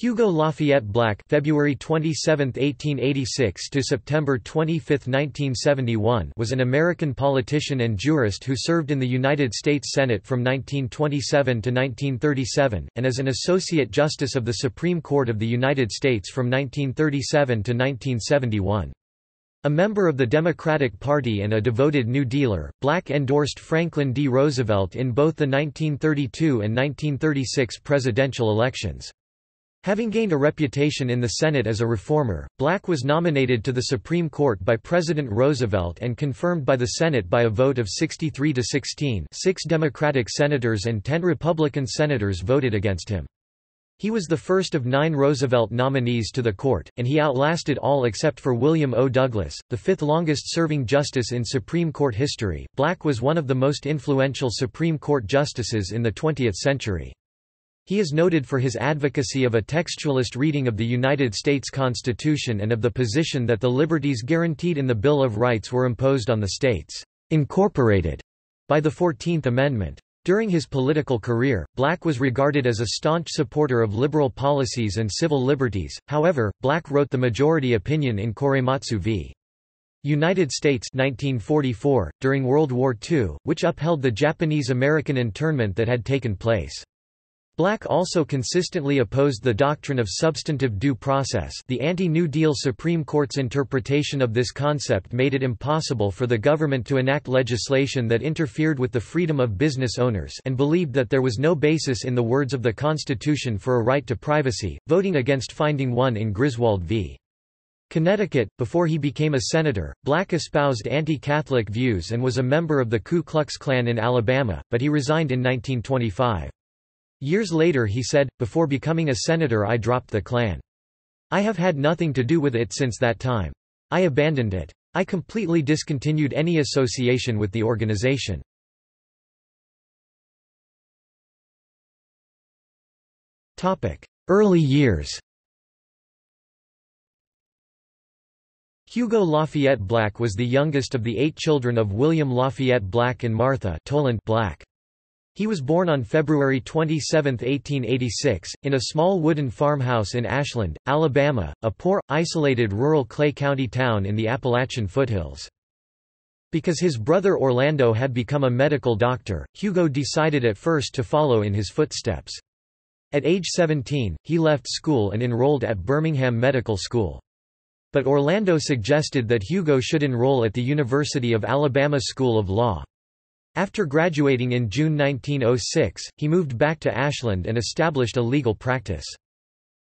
Hugo Lafayette Black February 27, 1886 to September 25, 1971 was an American politician and jurist who served in the United States Senate from 1927 to 1937, and as an Associate Justice of the Supreme Court of the United States from 1937 to 1971. A member of the Democratic Party and a devoted New Dealer, Black endorsed Franklin D. Roosevelt in both the 1932 and 1936 presidential elections. Having gained a reputation in the Senate as a reformer, Black was nominated to the Supreme Court by President Roosevelt and confirmed by the Senate by a vote of 63 to 16 six Democratic senators and ten Republican senators voted against him. He was the first of nine Roosevelt nominees to the court, and he outlasted all except for William O. Douglas, the fifth longest-serving justice in Supreme Court history. Black was one of the most influential Supreme Court justices in the 20th century. He is noted for his advocacy of a textualist reading of the United States Constitution and of the position that the liberties guaranteed in the Bill of Rights were imposed on the states, incorporated, by the Fourteenth Amendment. During his political career, Black was regarded as a staunch supporter of liberal policies and civil liberties, however, Black wrote the majority opinion in Korematsu v. United States 1944, during World War II, which upheld the Japanese-American internment that had taken place. Black also consistently opposed the doctrine of substantive due process the anti-New Deal Supreme Court's interpretation of this concept made it impossible for the government to enact legislation that interfered with the freedom of business owners and believed that there was no basis in the words of the Constitution for a right to privacy, voting against finding one in Griswold v. Connecticut. Before he became a senator, Black espoused anti-Catholic views and was a member of the Ku Klux Klan in Alabama, but he resigned in 1925. Years later he said, before becoming a senator I dropped the Klan. I have had nothing to do with it since that time. I abandoned it. I completely discontinued any association with the organization. Early years Hugo Lafayette Black was the youngest of the eight children of William Lafayette Black and Martha Black. He was born on February 27, 1886, in a small wooden farmhouse in Ashland, Alabama, a poor, isolated rural Clay County town in the Appalachian foothills. Because his brother Orlando had become a medical doctor, Hugo decided at first to follow in his footsteps. At age 17, he left school and enrolled at Birmingham Medical School. But Orlando suggested that Hugo should enroll at the University of Alabama School of Law. After graduating in June 1906, he moved back to Ashland and established a legal practice.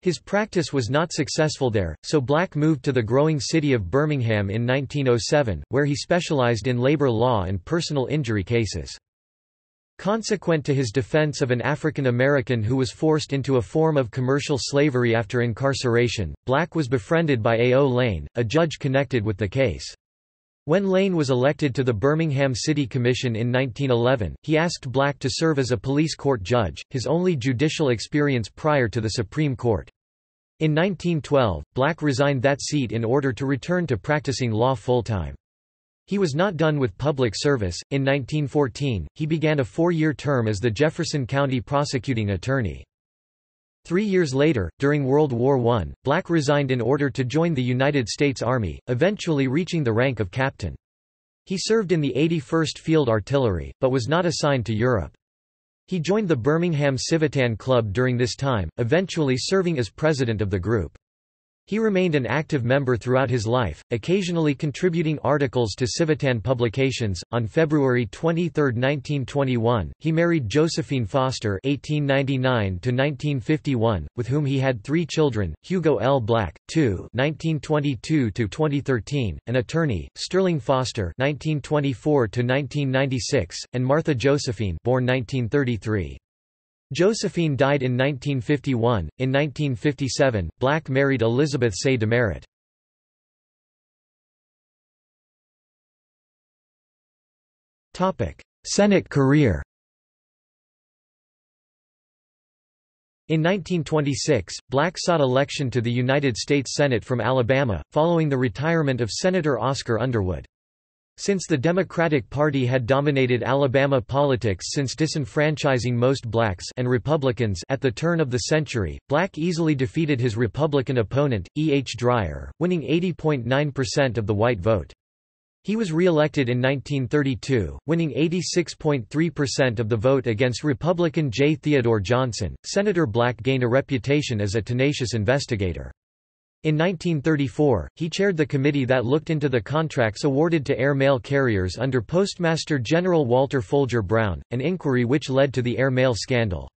His practice was not successful there, so Black moved to the growing city of Birmingham in 1907, where he specialized in labor law and personal injury cases. Consequent to his defense of an African American who was forced into a form of commercial slavery after incarceration, Black was befriended by A. O. Lane, a judge connected with the case. When Lane was elected to the Birmingham City Commission in 1911, he asked Black to serve as a police court judge, his only judicial experience prior to the Supreme Court. In 1912, Black resigned that seat in order to return to practicing law full-time. He was not done with public service. In 1914, he began a four-year term as the Jefferson County prosecuting attorney. Three years later, during World War I, Black resigned in order to join the United States Army, eventually reaching the rank of captain. He served in the 81st Field Artillery, but was not assigned to Europe. He joined the Birmingham Civitan Club during this time, eventually serving as president of the group. He remained an active member throughout his life, occasionally contributing articles to Civitan publications. On February 23, 1921, he married Josephine Foster (1899–1951), with whom he had three children: Hugo L. Black, II (1922–2013), an attorney; Sterling Foster (1924–1996), and Martha Josephine, born 1933. Josephine died in 1951. In 1957, Black married Elizabeth Say DeMeritt. Senate career In 1926, Black sought election to the United States Senate from Alabama, following the retirement of Senator Oscar Underwood. Since the Democratic Party had dominated Alabama politics since disenfranchising most blacks and Republicans at the turn of the century, Black easily defeated his Republican opponent, E. H. Dreyer, winning 80.9% of the white vote. He was re-elected in 1932, winning 86.3% of the vote against Republican J. Theodore Johnson. Senator Black gained a reputation as a tenacious investigator. In 1934, he chaired the committee that looked into the contracts awarded to air mail carriers under Postmaster General Walter Folger Brown, an inquiry which led to the air mail scandal.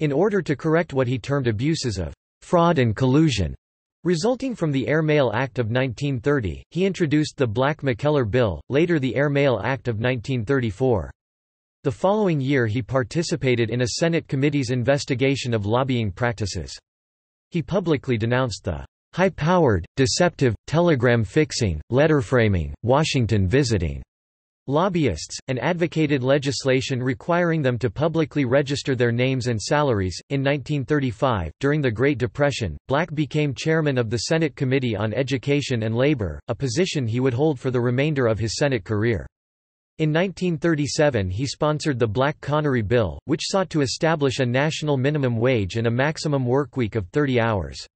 In order to correct what he termed abuses of fraud and collusion resulting from the Air Mail Act of 1930, he introduced the Black-McKellar Bill, later the Air Mail Act of 1934. The following year he participated in a Senate committee's investigation of lobbying practices. He publicly denounced the high-powered, deceptive, telegram-fixing, letter-framing, Washington visiting lobbyists, and advocated legislation requiring them to publicly register their names and salaries. In 1935, during the Great Depression, Black became chairman of the Senate Committee on Education and Labor, a position he would hold for the remainder of his Senate career. In 1937 he sponsored the Black-Connery Bill, which sought to establish a national minimum wage and a maximum workweek of 30 hours.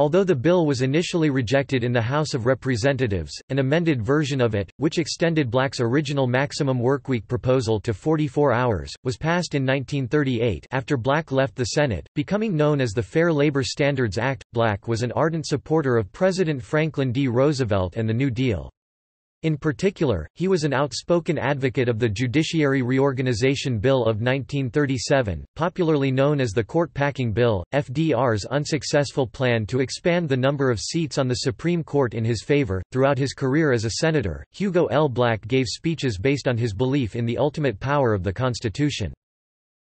Although the bill was initially rejected in the House of Representatives, an amended version of it, which extended blacks' original maximum workweek proposal to 44 hours, was passed in 1938 after Black left the Senate, becoming known as the Fair Labor Standards Act. Black was an ardent supporter of President Franklin D. Roosevelt and the New Deal. In particular, he was an outspoken advocate of the Judiciary Reorganization Bill of 1937, popularly known as the Court Packing Bill, FDR's unsuccessful plan to expand the number of seats on the Supreme Court in his favor. Throughout his career as a senator, Hugo L. Black gave speeches based on his belief in the ultimate power of the Constitution.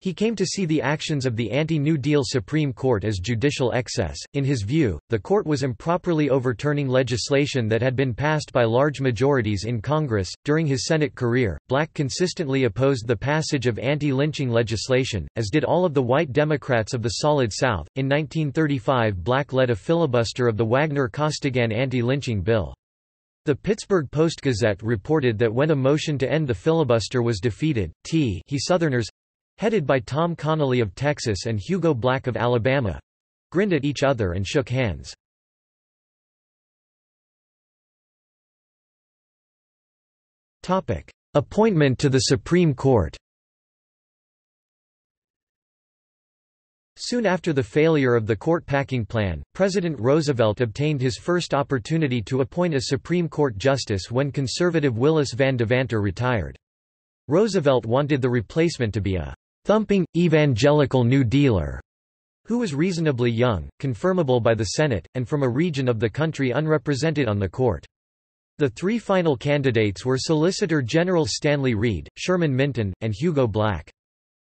He came to see the actions of the anti-New Deal Supreme Court as judicial excess. In his view, the court was improperly overturning legislation that had been passed by large majorities in Congress. During his Senate career, Black consistently opposed the passage of anti-lynching legislation, as did all of the white Democrats of the Solid South. In 1935, Black led a filibuster of the Wagner-Costigan anti-lynching bill. The Pittsburgh Post-Gazette reported that when a motion to end the filibuster was defeated, T he Southerners headed by Tom Connally of Texas and Hugo Black of Alabama, grinned at each other and shook hands. Appointment to the Supreme Court Soon after the failure of the court-packing plan, President Roosevelt obtained his first opportunity to appoint a Supreme Court justice when conservative Willis Van Devanter retired. Roosevelt wanted the replacement to be a thumping, evangelical New Dealer, who was reasonably young, confirmable by the Senate, and from a region of the country unrepresented on the court. The three final candidates were Solicitor General Stanley Reed, Sherman Minton, and Hugo Black.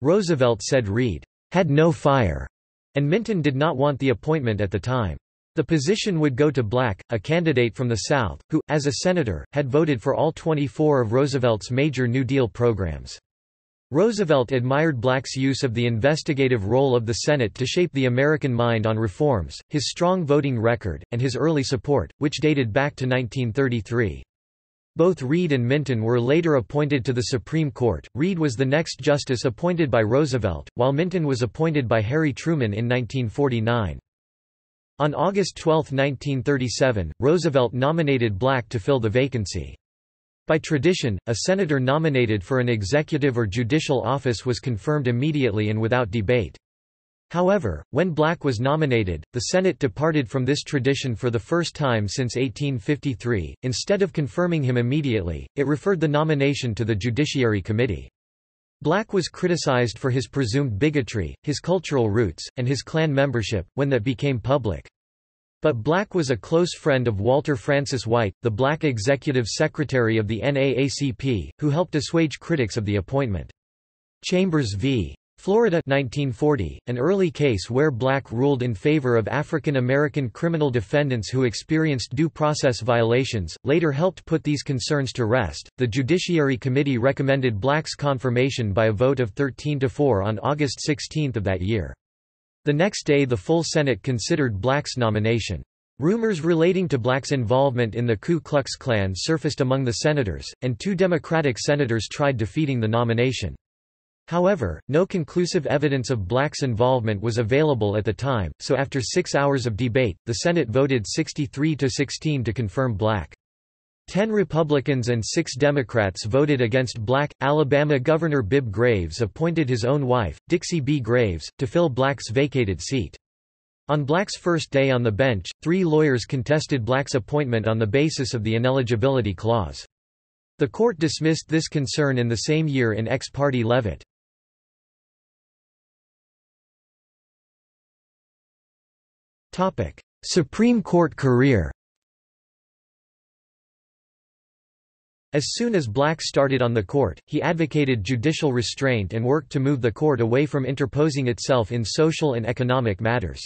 Roosevelt said Reed had no fire, and Minton did not want the appointment at the time. The position would go to Black, a candidate from the South, who, as a senator, had voted for all 24 of Roosevelt's major New Deal programs. Roosevelt admired Black's use of the investigative role of the Senate to shape the American mind on reforms, his strong voting record, and his early support, which dated back to 1933. Both Reed and Minton were later appointed to the Supreme Court. Reed was the next justice appointed by Roosevelt, while Minton was appointed by Harry Truman in 1949. On August 12, 1937, Roosevelt nominated Black to fill the vacancy. By tradition, a senator nominated for an executive or judicial office was confirmed immediately and without debate. However, when Black was nominated, the Senate departed from this tradition for the first time since 1853. Instead of confirming him immediately, it referred the nomination to the Judiciary Committee. Black was criticized for his presumed bigotry, his cultural roots, and his Klan membership, when that became public. But Black was a close friend of Walter Francis White, the Black executive secretary of the NAACP, who helped assuage critics of the appointment. Chambers v. Florida 1940, an early case where Black ruled in favor of African American criminal defendants who experienced due process violations, later helped put these concerns to rest. The Judiciary Committee recommended Black's confirmation by a vote of 13 to 4 on August 16 of that year. The next day the full Senate considered Black's nomination. Rumors relating to blacks' involvement in the Ku Klux Klan surfaced among the senators, and two Democratic senators tried defeating the nomination. However, no conclusive evidence of blacks' involvement was available at the time, so after six hours of debate, the Senate voted 63 to 16 to confirm black. Ten Republicans and six Democrats voted against black. Alabama Governor Bibb Graves appointed his own wife, Dixie B. Graves, to fill Black's vacated seat. On Black's first day on the bench, three lawyers contested Black's appointment on the basis of the ineligibility clause. The court dismissed this concern in the same year in ex parte Levitt. Supreme Court career As soon as Black started on the court, he advocated judicial restraint and worked to move the court away from interposing itself in social and economic matters.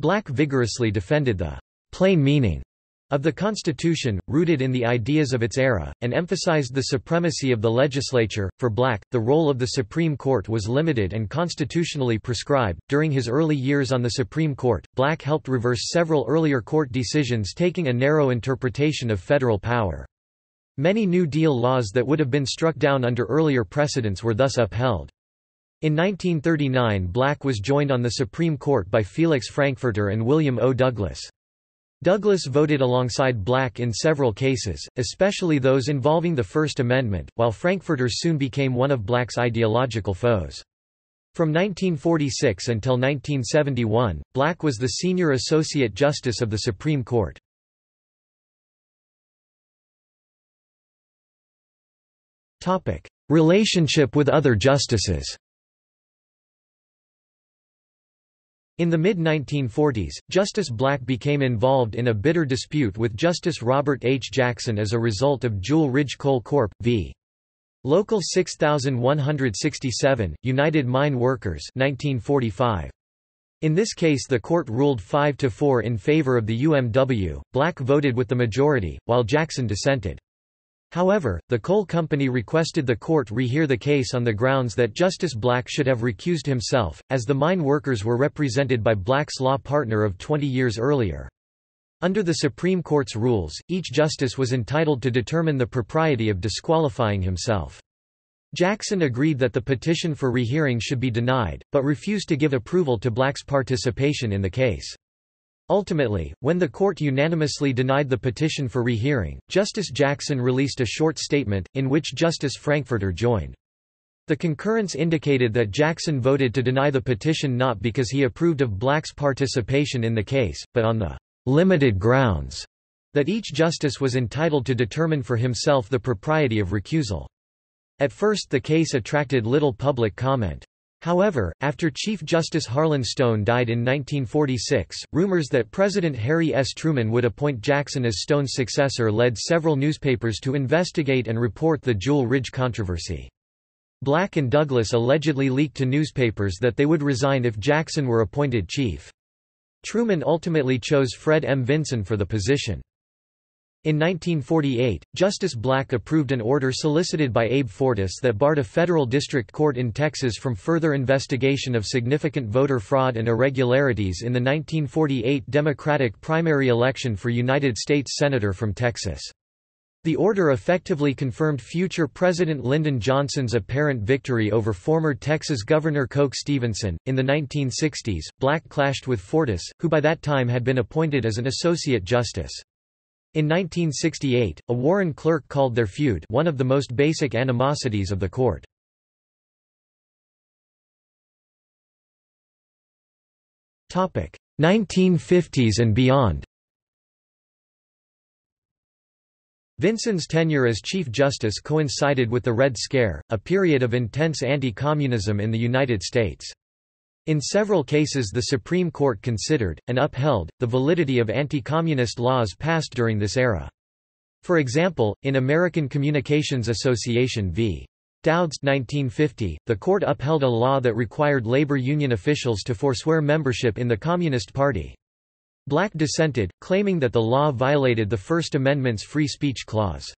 Black vigorously defended the plain meaning of the Constitution, rooted in the ideas of its era, and emphasized the supremacy of the legislature. For Black, the role of the Supreme Court was limited and constitutionally prescribed. During his early years on the Supreme Court, Black helped reverse several earlier court decisions taking a narrow interpretation of federal power. Many New Deal laws that would have been struck down under earlier precedents were thus upheld. In 1939 Black was joined on the Supreme Court by Felix Frankfurter and William O. Douglas. Douglas voted alongside Black in several cases, especially those involving the First Amendment, while Frankfurter soon became one of Black's ideological foes. From 1946 until 1971, Black was the senior Associate Justice of the Supreme Court. Relationship with other justices In the mid-1940s, Justice Black became involved in a bitter dispute with Justice Robert H. Jackson as a result of Jewel Ridge Coal Corp. v. Local 6167, United Mine Workers 1945. In this case the court ruled 5 to 4 in favor of the UMW, Black voted with the majority, while Jackson dissented. However, the coal company requested the court rehear the case on the grounds that Justice Black should have recused himself, as the mine workers were represented by Black's law partner of 20 years earlier. Under the Supreme Court's rules, each justice was entitled to determine the propriety of disqualifying himself. Jackson agreed that the petition for rehearing should be denied, but refused to give approval to Black's participation in the case. Ultimately, when the court unanimously denied the petition for rehearing, Justice Jackson released a short statement, in which Justice Frankfurter joined. The concurrence indicated that Jackson voted to deny the petition not because he approved of blacks' participation in the case, but on the limited grounds that each justice was entitled to determine for himself the propriety of recusal. At first the case attracted little public comment. However, after Chief Justice Harlan Stone died in 1946, rumors that President Harry S. Truman would appoint Jackson as Stone's successor led several newspapers to investigate and report the Jewel Ridge controversy. Black and Douglas allegedly leaked to newspapers that they would resign if Jackson were appointed chief. Truman ultimately chose Fred M. Vinson for the position. In 1948, Justice Black approved an order solicited by Abe Fortas that barred a federal district court in Texas from further investigation of significant voter fraud and irregularities in the 1948 Democratic primary election for United States Senator from Texas. The order effectively confirmed future President Lyndon Johnson's apparent victory over former Texas Governor Coke Stevenson. In the 1960s, Black clashed with Fortas, who by that time had been appointed as an Associate Justice. In 1968, a Warren clerk called their feud one of the most basic animosities of the court. Topic 1950s and beyond. Vinson's tenure as Chief Justice coincided with the Red Scare, a period of intense anti-communism in the United States. In several cases the Supreme Court considered, and upheld, the validity of anti-communist laws passed during this era. For example, in American Communications Association v. Douds 1950, the court upheld a law that required labor union officials to forswear membership in the Communist Party. Black dissented, claiming that the law violated the First Amendment's free speech clause.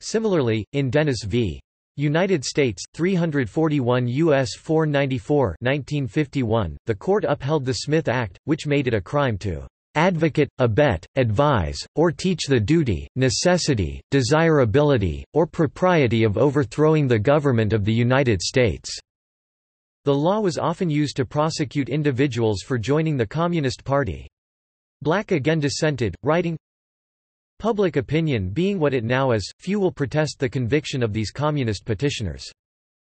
Similarly, in Dennis v. United States, 341 U.S. 494 1951, the court upheld the Smith Act, which made it a crime to advocate, abet, advise, or teach the duty, necessity, desirability, or propriety of overthrowing the government of the United States." The law was often used to prosecute individuals for joining the Communist Party. Black again dissented, writing, Public opinion being what it now is, few will protest the conviction of these communist petitioners.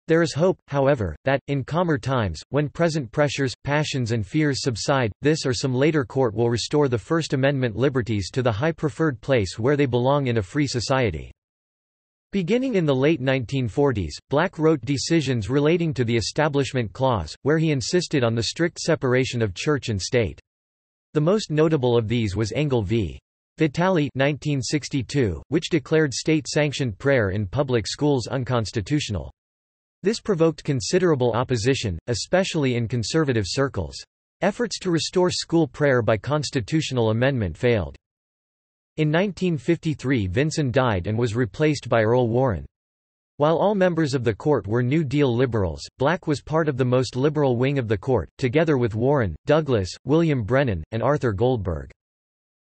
There is hope, however, that, in calmer times, when present pressures, passions and fears subside, this or some later court will restore the First Amendment liberties to the high preferred place where they belong in a free society. Beginning in the late 1940s, Black wrote decisions relating to the Establishment Clause, where he insisted on the strict separation of church and state. The most notable of these was Engel v. Vitale 1962, which declared state-sanctioned prayer in public schools unconstitutional. This provoked considerable opposition, especially in conservative circles. Efforts to restore school prayer by constitutional amendment failed. In 1953 Vinson died and was replaced by Earl Warren. While all members of the court were New Deal liberals, Black was part of the most liberal wing of the court, together with Warren, Douglas, William Brennan, and Arthur Goldberg.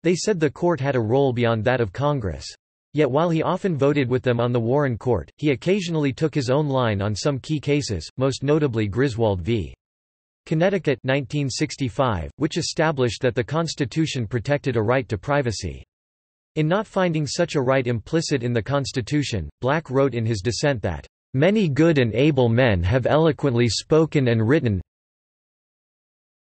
They said the court had a role beyond that of Congress. Yet while he often voted with them on the Warren Court, he occasionally took his own line on some key cases, most notably Griswold v. Connecticut 1965, which established that the Constitution protected a right to privacy. In not finding such a right implicit in the Constitution, Black wrote in his dissent that, "...many good and able men have eloquently spoken and written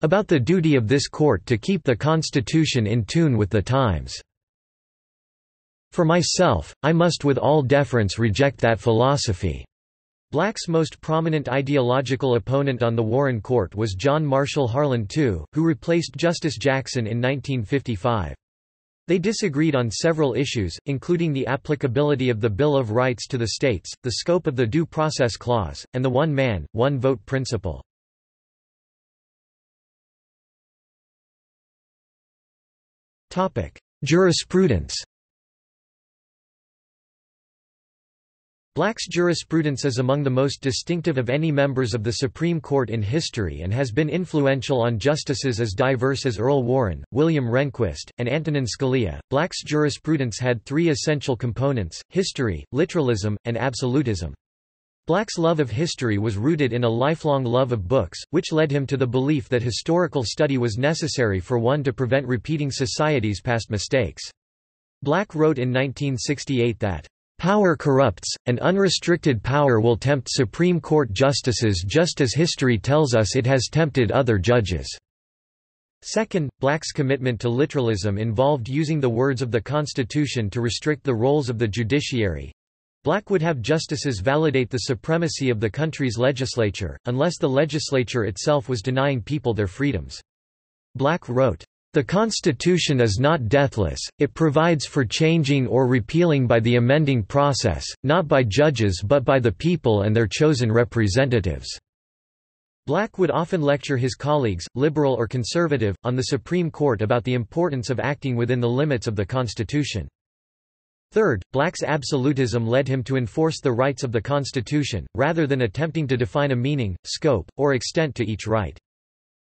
about the duty of this court to keep the Constitution in tune with the times. For myself, I must with all deference reject that philosophy." Black's most prominent ideological opponent on the Warren Court was John Marshall Harlan II, who replaced Justice Jackson in 1955. They disagreed on several issues, including the applicability of the Bill of Rights to the states, the scope of the Due Process Clause, and the one man, one vote principle. Jurisprudence Black's jurisprudence is among the most distinctive of any members of the Supreme Court in history and has been influential on justices as diverse as Earl Warren, William Rehnquist, and Antonin Scalia. Black's jurisprudence had three essential components history, literalism, and absolutism. Black's love of history was rooted in a lifelong love of books, which led him to the belief that historical study was necessary for one to prevent repeating society's past mistakes. Black wrote in 1968 that Power corrupts, and unrestricted power will tempt Supreme Court justices just as history tells us it has tempted other judges." Second, Black's commitment to literalism involved using the words of the Constitution to restrict the roles of the judiciary. Black would have justices validate the supremacy of the country's legislature, unless the legislature itself was denying people their freedoms. Black wrote, the Constitution is not deathless, it provides for changing or repealing by the amending process, not by judges but by the people and their chosen representatives." Black would often lecture his colleagues, liberal or conservative, on the Supreme Court about the importance of acting within the limits of the Constitution. Third, Black's absolutism led him to enforce the rights of the Constitution, rather than attempting to define a meaning, scope, or extent to each right.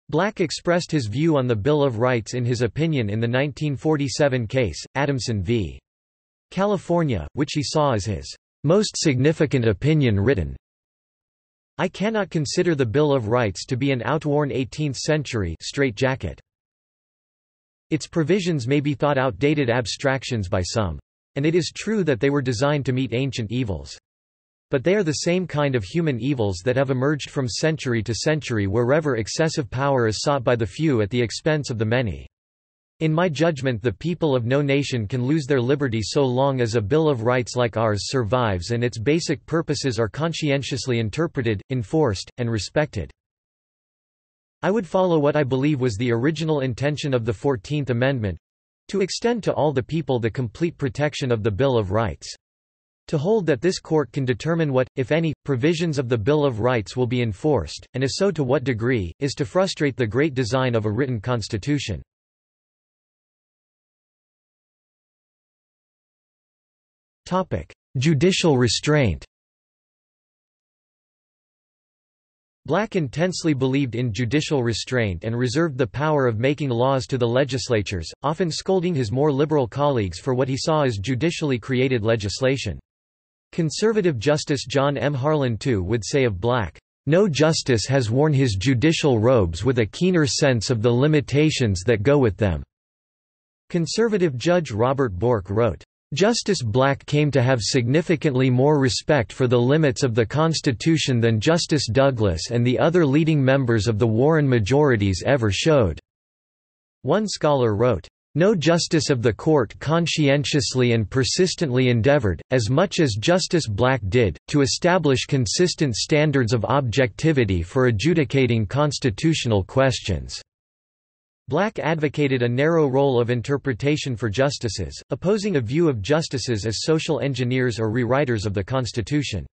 Black expressed his view on the Bill of Rights in his opinion in the 1947 case, Adamson v. California, which he saw as his most significant opinion written. I cannot consider the Bill of Rights to be an outworn 18th-century straitjacket. Its provisions may be thought outdated abstractions by some. And it is true that they were designed to meet ancient evils. But they are the same kind of human evils that have emerged from century to century wherever excessive power is sought by the few at the expense of the many. In my judgment the people of no nation can lose their liberty so long as a Bill of Rights like ours survives and its basic purposes are conscientiously interpreted, enforced, and respected. I would follow what I believe was the original intention of the Fourteenth Amendment—to extend to all the people the complete protection of the Bill of Rights. To hold that this court can determine what, if any, provisions of the Bill of Rights will be enforced, and if so to what degree, is to frustrate the great design of a written constitution. Judicial restraint Black intensely believed in judicial restraint and reserved the power of making laws to the legislatures, often scolding his more liberal colleagues for what he saw as judicially created legislation. Conservative Justice John M. Harlan II would say of Black, "...no justice has worn his judicial robes with a keener sense of the limitations that go with them." Conservative Judge Robert Bork wrote, Justice Black came to have significantly more respect for the limits of the Constitution than Justice Douglas and the other leading members of the Warren majorities ever showed." One scholar wrote, no justice of the court conscientiously and persistently endeavored, as much as Justice Black did, to establish consistent standards of objectivity for adjudicating constitutional questions. Black advocated a narrow role of interpretation for justices, opposing a view of justices as social engineers or rewriters of the Constitution.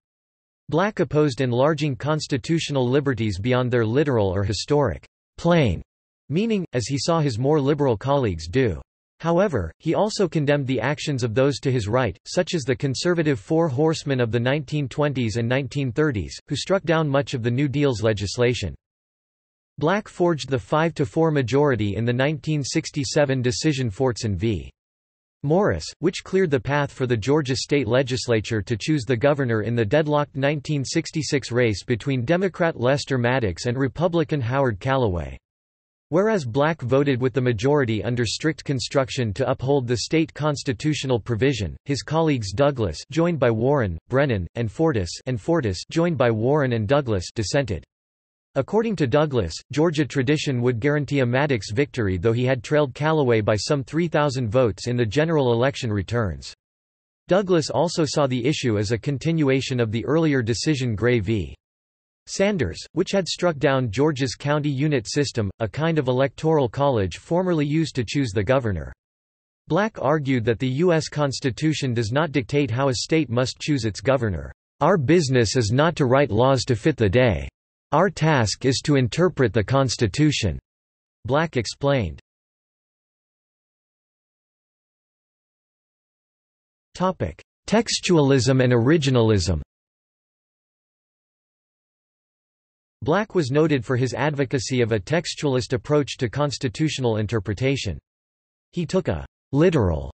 Black opposed enlarging constitutional liberties beyond their literal or historic plain meaning, as he saw his more liberal colleagues do. However, he also condemned the actions of those to his right, such as the conservative Four Horsemen of the 1920s and 1930s, who struck down much of the New Deal's legislation. Black forged the 5–4 majority in the 1967 decision Fortson v. Morris, which cleared the path for the Georgia state legislature to choose the governor in the deadlocked 1966 race between Democrat Lester Maddox and Republican Howard Callaway. Whereas Black voted with the majority under strict construction to uphold the state constitutional provision, his colleagues Douglas joined by Warren, Brennan, and Fortas and Fortas joined by Warren and Douglas dissented. According to Douglas, Georgia tradition would guarantee a Maddox victory though he had trailed Callaway by some 3,000 votes in the general election returns. Douglas also saw the issue as a continuation of the earlier decision Gray v. Sanders, which had struck down Georgia's county unit system, a kind of electoral college formerly used to choose the governor. Black argued that the U.S. Constitution does not dictate how a state must choose its governor. Our business is not to write laws to fit the day. Our task is to interpret the Constitution." Black explained. Topic: Textualism and originalism Black was noted for his advocacy of a textualist approach to constitutional interpretation. He took a «literal»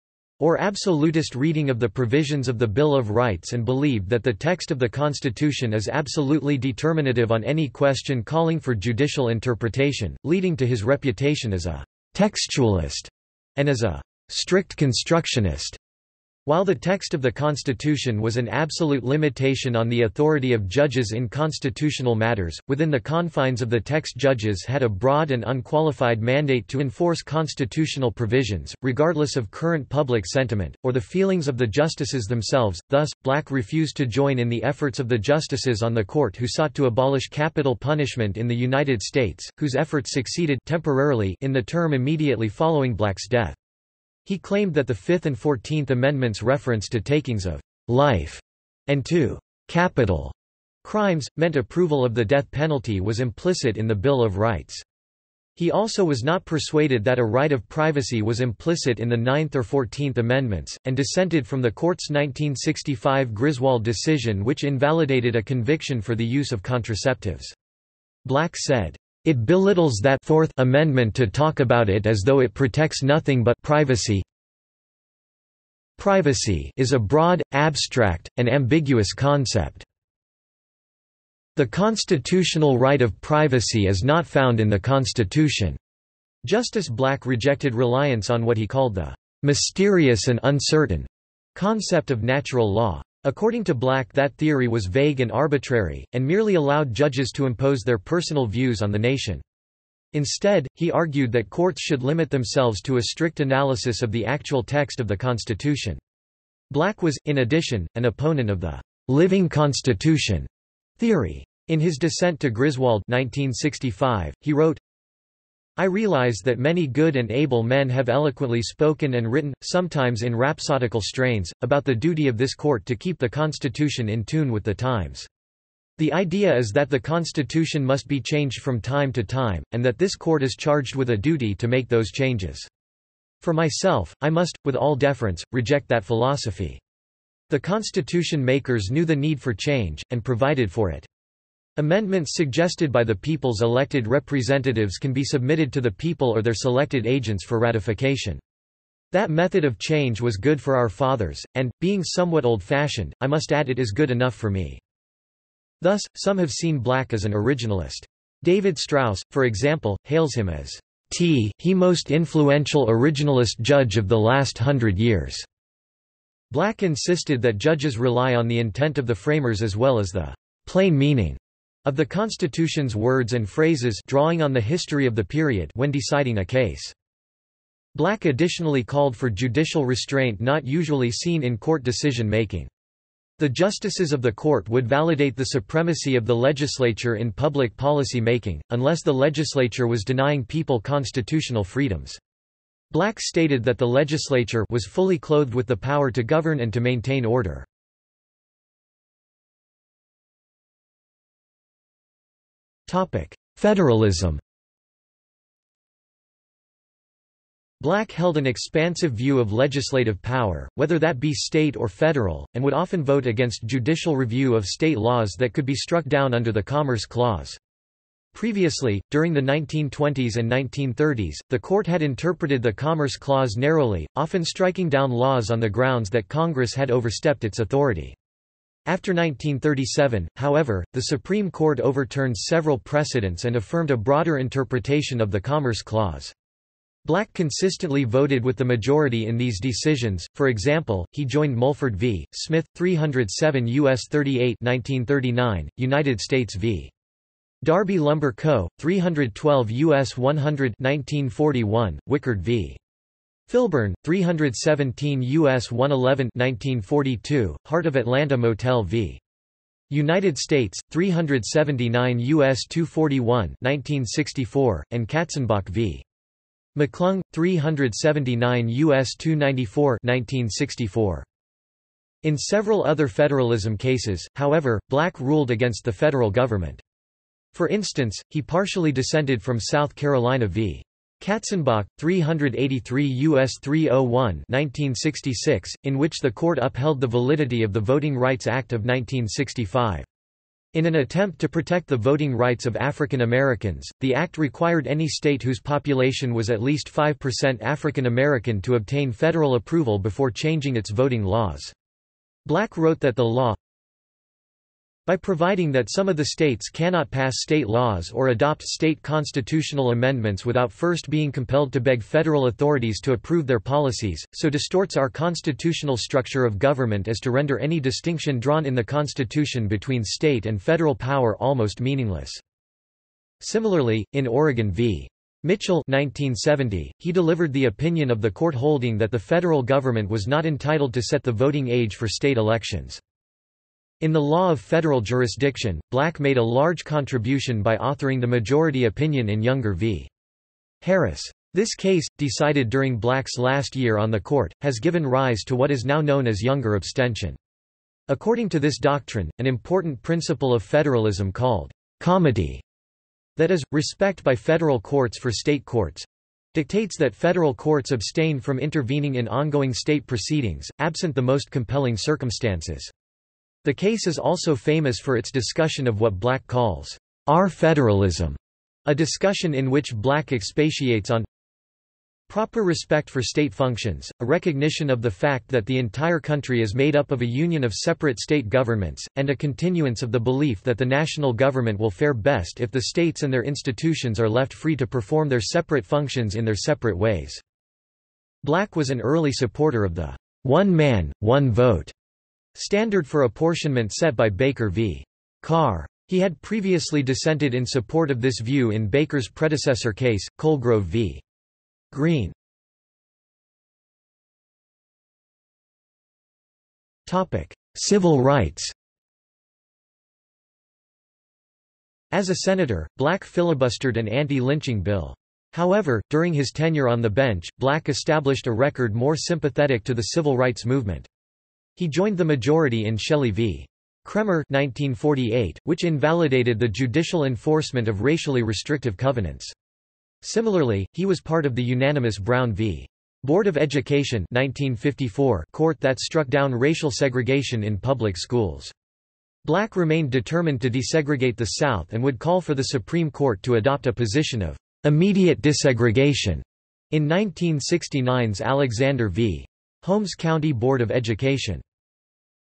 or absolutist reading of the provisions of the Bill of Rights and believed that the text of the Constitution is absolutely determinative on any question calling for judicial interpretation, leading to his reputation as a textualist and as a strict constructionist. While the text of the Constitution was an absolute limitation on the authority of judges in constitutional matters, within the confines of the text judges had a broad and unqualified mandate to enforce constitutional provisions, regardless of current public sentiment, or the feelings of the justices themselves. Thus, Black refused to join in the efforts of the justices on the court who sought to abolish capital punishment in the United States, whose efforts succeeded temporarily in the term immediately following Black's death. He claimed that the Fifth and Fourteenth Amendments' reference to takings of life and to capital crimes, meant approval of the death penalty was implicit in the Bill of Rights. He also was not persuaded that a right of privacy was implicit in the Ninth or Fourteenth Amendments, and dissented from the court's 1965 Griswold decision which invalidated a conviction for the use of contraceptives. Black said, it belittles that Fourth Amendment to talk about it as though it protects nothing but privacy. Privacy is a broad, abstract, and ambiguous concept. The constitutional right of privacy is not found in the Constitution. Justice Black rejected reliance on what he called the mysterious and uncertain concept of natural law. According to Black that theory was vague and arbitrary, and merely allowed judges to impose their personal views on the nation. Instead, he argued that courts should limit themselves to a strict analysis of the actual text of the Constitution. Black was, in addition, an opponent of the «living constitution» theory. In his dissent to Griswold 1965, he wrote, I realize that many good and able men have eloquently spoken and written, sometimes in rhapsodical strains, about the duty of this court to keep the Constitution in tune with the times. The idea is that the Constitution must be changed from time to time, and that this court is charged with a duty to make those changes. For myself, I must, with all deference, reject that philosophy. The Constitution makers knew the need for change, and provided for it. Amendments suggested by the people's elected representatives can be submitted to the people or their selected agents for ratification. That method of change was good for our fathers, and, being somewhat old-fashioned, I must add it is good enough for me. Thus, some have seen Black as an originalist. David Strauss, for example, hails him as T. he most influential originalist judge of the last hundred years. Black insisted that judges rely on the intent of the framers as well as the plain meaning of the Constitution's words and phrases drawing on the history of the period when deciding a case. Black additionally called for judicial restraint not usually seen in court decision-making. The justices of the court would validate the supremacy of the legislature in public policy making, unless the legislature was denying people constitutional freedoms. Black stated that the legislature was fully clothed with the power to govern and to maintain order. Federalism Black held an expansive view of legislative power, whether that be state or federal, and would often vote against judicial review of state laws that could be struck down under the Commerce Clause. Previously, during the 1920s and 1930s, the court had interpreted the Commerce Clause narrowly, often striking down laws on the grounds that Congress had overstepped its authority. After 1937, however, the Supreme Court overturned several precedents and affirmed a broader interpretation of the Commerce Clause. Black consistently voted with the majority in these decisions, for example, he joined Mulford v. Smith, 307 U.S. 38 1939, United States v. Darby Lumber Co., 312 U.S. 100 1941, Wickard v. Filburn, 317 U.S. 111 1942, Heart of Atlanta Motel v. United States, 379 U.S. 241 1964, and Katzenbach v. McClung, 379 U.S. 294 1964. In several other federalism cases, however, Black ruled against the federal government. For instance, he partially dissented from South Carolina v. Katzenbach, 383 U.S. 301 1966, in which the court upheld the validity of the Voting Rights Act of 1965. In an attempt to protect the voting rights of African Americans, the act required any state whose population was at least 5% African American to obtain federal approval before changing its voting laws. Black wrote that the law by providing that some of the states cannot pass state laws or adopt state constitutional amendments without first being compelled to beg federal authorities to approve their policies, so distorts our constitutional structure of government as to render any distinction drawn in the Constitution between state and federal power almost meaningless. Similarly, in Oregon v. Mitchell 1970, he delivered the opinion of the court holding that the federal government was not entitled to set the voting age for state elections. In the law of federal jurisdiction, Black made a large contribution by authoring the majority opinion in Younger v. Harris. This case, decided during Black's last year on the court, has given rise to what is now known as Younger abstention. According to this doctrine, an important principle of federalism called comity, that is, respect by federal courts for state courts, dictates that federal courts abstain from intervening in ongoing state proceedings, absent the most compelling circumstances. The case is also famous for its discussion of what Black calls our federalism, a discussion in which Black expatiates on proper respect for state functions, a recognition of the fact that the entire country is made up of a union of separate state governments, and a continuance of the belief that the national government will fare best if the states and their institutions are left free to perform their separate functions in their separate ways. Black was an early supporter of the one man, one vote Standard for apportionment set by Baker v. Carr. He had previously dissented in support of this view in Baker's predecessor case, Colegrove v. Green. Civil rights As a senator, Black filibustered an anti-lynching bill. However, during his tenure on the bench, Black established a record more sympathetic to the civil rights movement. He joined the majority in Shelley v. Kraemer 1948, which invalidated the judicial enforcement of racially restrictive covenants. Similarly, he was part of the unanimous Brown v. Board of Education 1954 court that struck down racial segregation in public schools. Black remained determined to desegregate the South and would call for the Supreme Court to adopt a position of immediate desegregation in 1969's Alexander v. Holmes County Board of Education.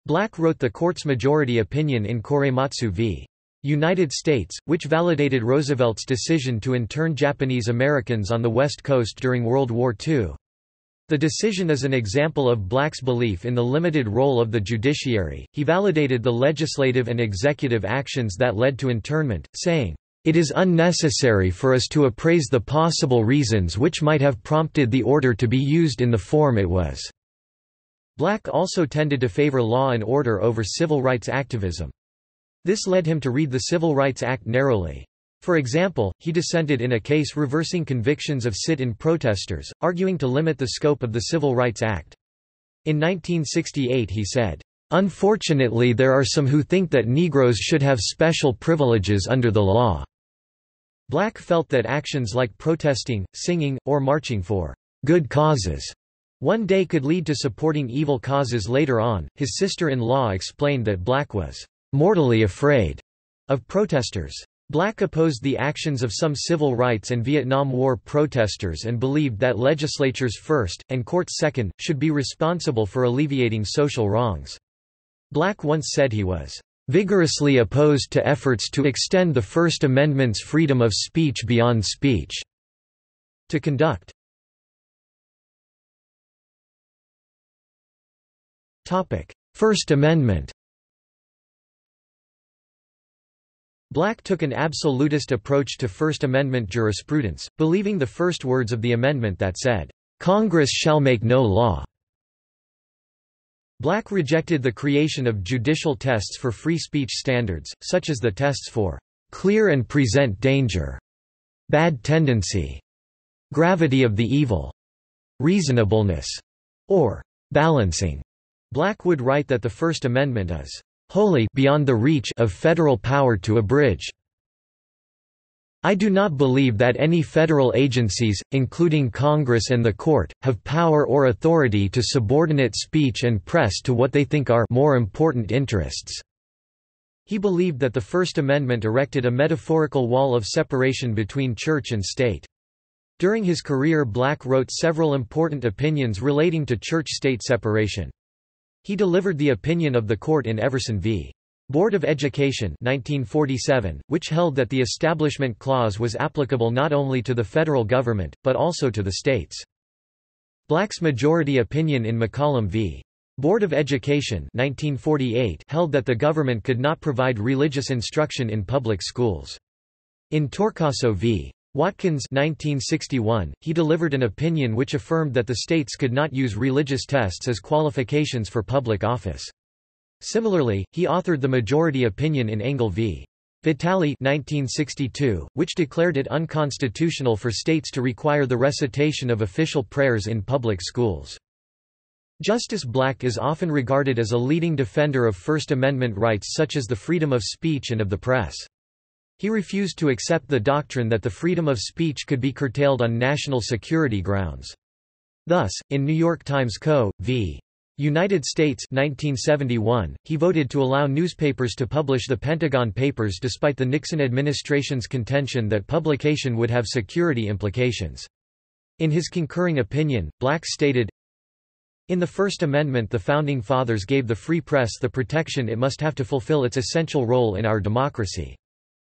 Black wrote the court's majority opinion in Korematsu v. United States, which validated Roosevelt's decision to intern Japanese Americans on the West Coast during World War II. The decision is an example of Black's belief in the limited role of the judiciary. He validated the legislative and executive actions that led to internment, saying, It is unnecessary for us to appraise the possible reasons which might have prompted the order to be used in the form it was. Black also tended to favor law and order over civil rights activism. This led him to read the Civil Rights Act narrowly. For example, he dissented in a case reversing convictions of sit-in protesters, arguing to limit the scope of the Civil Rights Act. In 1968 he said, "...unfortunately there are some who think that Negroes should have special privileges under the law." Black felt that actions like protesting, singing, or marching for good causes one day could lead to supporting evil causes later on. His sister-in-law explained that Black was mortally afraid of protesters. Black opposed the actions of some civil rights and Vietnam War protesters and believed that legislatures first, and courts second, should be responsible for alleviating social wrongs. Black once said he was vigorously opposed to efforts to extend the First Amendment's freedom of speech beyond speech. To conduct First Amendment Black took an absolutist approach to First Amendment jurisprudence, believing the first words of the amendment that said, "'Congress shall make no law' Black rejected the creation of judicial tests for free speech standards, such as the tests for "'clear and present danger' bad tendency, gravity of the evil, reasonableness, or balancing. Black would write that the First Amendment is wholly beyond the reach of federal power to abridge. I do not believe that any federal agencies, including Congress and the court, have power or authority to subordinate speech and press to what they think are more important interests." He believed that the First Amendment erected a metaphorical wall of separation between church and state. During his career Black wrote several important opinions relating to church-state separation. He delivered the opinion of the court in Everson v. Board of Education 1947, which held that the Establishment Clause was applicable not only to the federal government, but also to the states. Black's majority opinion in McCollum v. Board of Education 1948 held that the government could not provide religious instruction in public schools. In Torcaso v. Watkins 1961, he delivered an opinion which affirmed that the states could not use religious tests as qualifications for public office. Similarly, he authored the majority opinion in Engel v. Vitale 1962, which declared it unconstitutional for states to require the recitation of official prayers in public schools. Justice Black is often regarded as a leading defender of First Amendment rights such as the freedom of speech and of the press. He refused to accept the doctrine that the freedom of speech could be curtailed on national security grounds. Thus, in New York Times Co. v. United States 1971, he voted to allow newspapers to publish the Pentagon Papers despite the Nixon administration's contention that publication would have security implications. In his concurring opinion, Black stated, In the First Amendment the Founding Fathers gave the free press the protection it must have to fulfill its essential role in our democracy.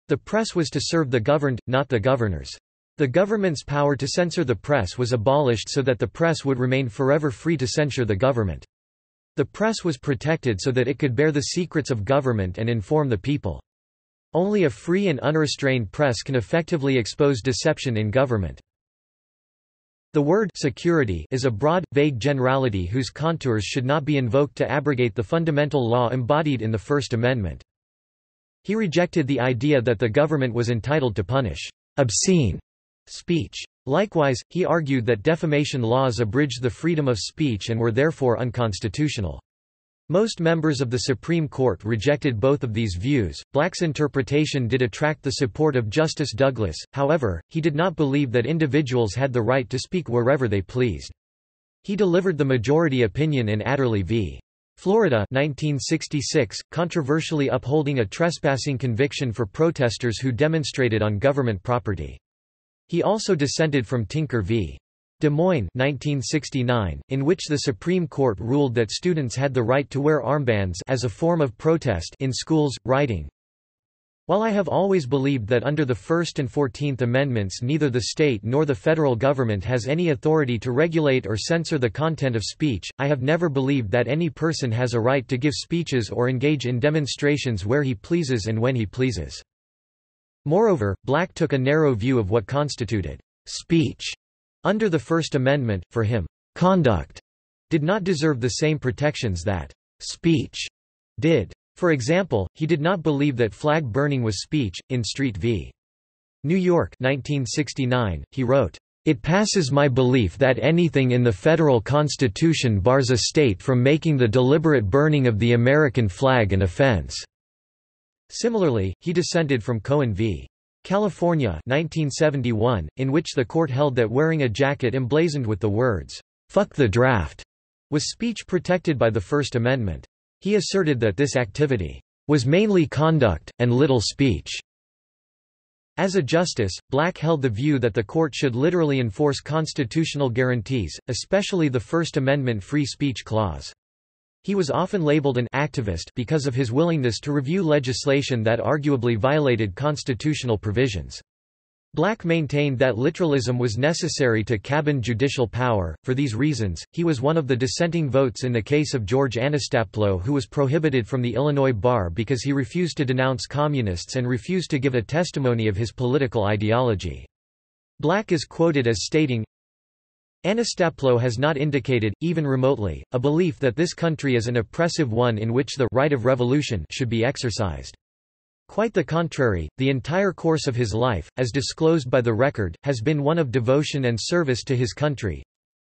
The press was to serve the governed, not the governors. The government's power to censor the press was abolished so that the press would remain forever free to censure the government. The press was protected so that it could bear the secrets of government and inform the people. Only a free and unrestrained press can effectively expose deception in government. The word security is a broad, vague generality whose contours should not be invoked to abrogate the fundamental law embodied in the First Amendment. He rejected the idea that the government was entitled to punish obscene speech. Likewise, he argued that defamation laws abridged the freedom of speech and were therefore unconstitutional. Most members of the Supreme Court rejected both of these views. Black's interpretation did attract the support of Justice Douglas, however, he did not believe that individuals had the right to speak wherever they pleased. He delivered the majority opinion in Adderley v. Florida 1966, controversially upholding a trespassing conviction for protesters who demonstrated on government property. He also dissented from Tinker v. Des Moines 1969, in which the Supreme Court ruled that students had the right to wear armbands as a form of protest in schools, writing, while I have always believed that under the First and Fourteenth Amendments neither the state nor the federal government has any authority to regulate or censor the content of speech, I have never believed that any person has a right to give speeches or engage in demonstrations where he pleases and when he pleases. Moreover, Black took a narrow view of what constituted speech under the First Amendment. For him, conduct did not deserve the same protections that speech did. For example, he did not believe that flag burning was speech. In Street v. New York 1969, he wrote, it passes my belief that anything in the federal constitution bars a state from making the deliberate burning of the American flag an offense." Similarly, he dissented from Cohen v. California 1971, in which the court held that wearing a jacket emblazoned with the words, "'Fuck the draft' was speech protected by the First Amendment. He asserted that this activity was mainly conduct, and little speech. As a justice, Black held the view that the court should literally enforce constitutional guarantees, especially the First Amendment free speech clause. He was often labeled an activist because of his willingness to review legislation that arguably violated constitutional provisions. Black maintained that literalism was necessary to cabin judicial power. For these reasons, he was one of the dissenting votes in the case of George Anastaplo who was prohibited from the Illinois bar because he refused to denounce communists and refused to give a testimony of his political ideology. Black is quoted as stating, Anastaplo has not indicated, even remotely, a belief that this country is an oppressive one in which the right of revolution should be exercised. Quite the contrary, the entire course of his life, as disclosed by the record, has been one of devotion and service to his country.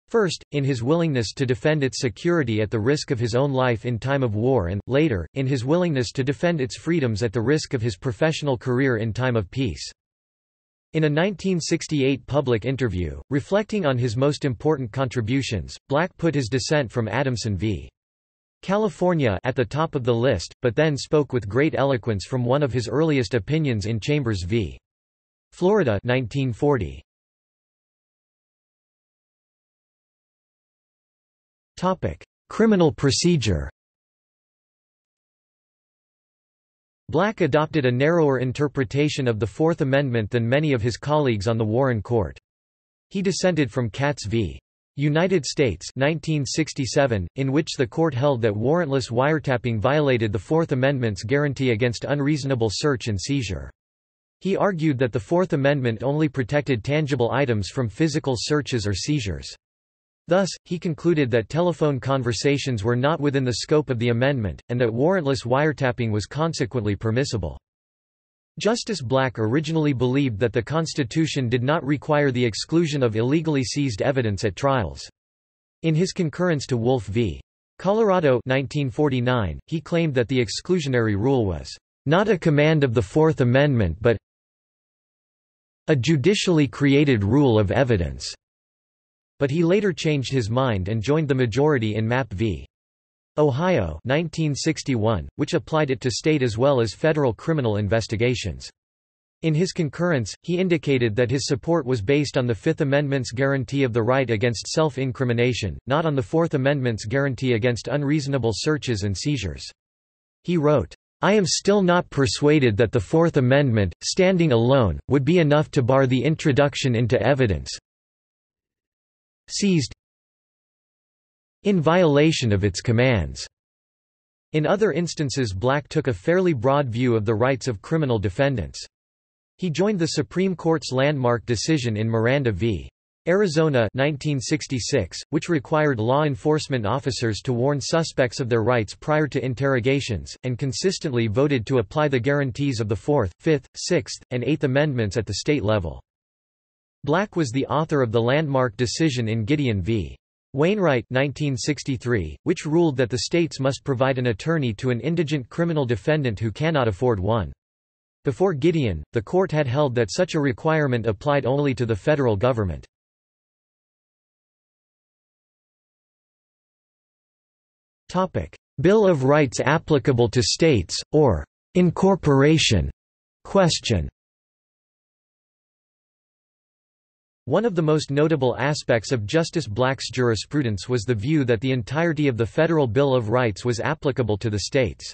First, in his willingness to defend its security at the risk of his own life in time of war and, later, in his willingness to defend its freedoms at the risk of his professional career in time of peace. In a 1968 public interview, reflecting on his most important contributions, Black put his dissent from Adamson v. California at the top of the list, but then spoke with great eloquence from one of his earliest opinions in Chambers v. Florida 1940. Topic: Criminal procedure. Black adopted a narrower interpretation of the Fourth Amendment than many of his colleagues on the Warren Court. He dissented from Katz v. United States 1967, in which the court held that warrantless wiretapping violated the Fourth Amendment's guarantee against unreasonable search and seizure. He argued that the Fourth Amendment only protected tangible items from physical searches or seizures. Thus, he concluded that telephone conversations were not within the scope of the amendment, and that warrantless wiretapping was consequently permissible. Justice Black originally believed that the Constitution did not require the exclusion of illegally seized evidence at trials. In his concurrence to Wolf v. Colorado 1949, he claimed that the exclusionary rule was not a command of the Fourth Amendment but a judicially created rule of evidence. But he later changed his mind and joined the majority in Mapp v. Ohio 1961, which applied it to state as well as federal criminal investigations. In his concurrence, he indicated that his support was based on the Fifth Amendment's guarantee of the right against self-incrimination, not on the Fourth Amendment's guarantee against unreasonable searches and seizures. He wrote, I am still not persuaded that the Fourth Amendment, standing alone, would be enough to bar the introduction into evidence seized in violation of its commands. In other instances Black took a fairly broad view of the rights of criminal defendants. He joined the Supreme Court's landmark decision in Miranda v. Arizona 1966, which required law enforcement officers to warn suspects of their rights prior to interrogations, and consistently voted to apply the guarantees of the Fourth, Fifth, Sixth, and Eighth Amendments at the state level. Black was the author of the landmark decision in Gideon v. Wainwright 1963, which ruled that the states must provide an attorney to an indigent criminal defendant who cannot afford one. Before Gideon, the court had held that such a requirement applied only to the federal government. "'Bill of Rights applicable to states', or "'incorporation' question. One of the most notable aspects of Justice Black's jurisprudence was the view that the entirety of the Federal Bill of Rights was applicable to the states.